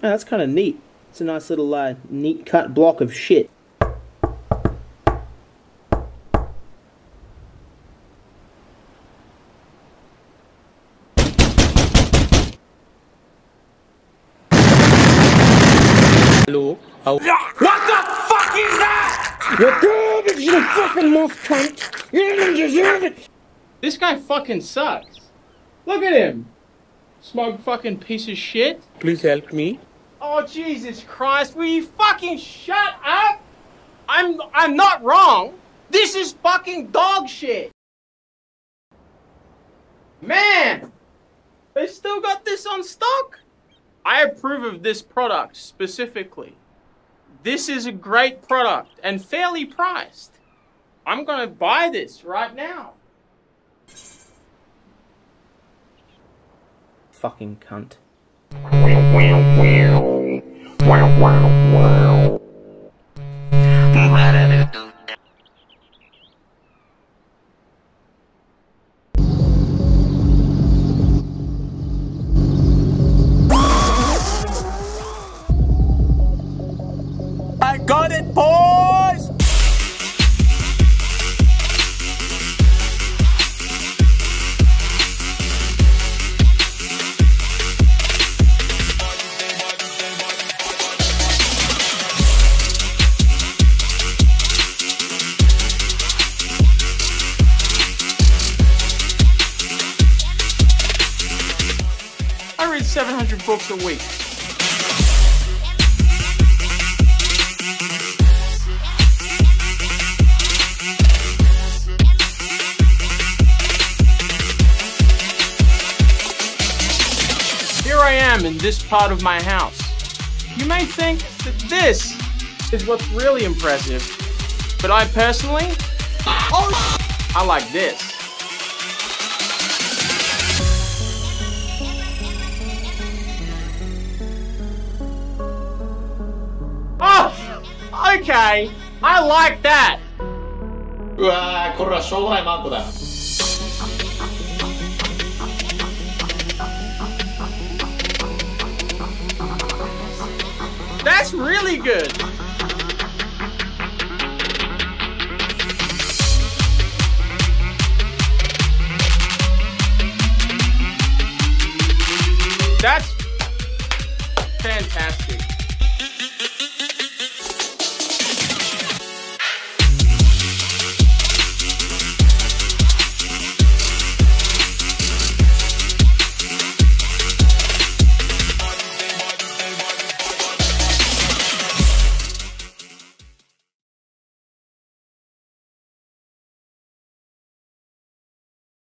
that's kind of neat. It's a nice little uh, neat cut block of shit. Hello? How? What the fuck is that? You're garbage, you fucking moth cunt! You didn't deserve it! This guy fucking sucks. Look at him. Smug fucking piece of shit. Please help me. Oh Jesus Christ! Will you fucking shut up? I'm I'm not wrong. This is fucking dog shit. Man, they still got this on stock. I approve of this product specifically. This is a great product and fairly priced. I'm gonna buy this right now. Fucking cunt. I got it, boys! I read 700 books a week. Here I am in this part of my house. You may think that this is what's really impressive, but I personally, oh, I like this. Okay, I like that. Uh, coração na mácula. That's really good. That's fantastic.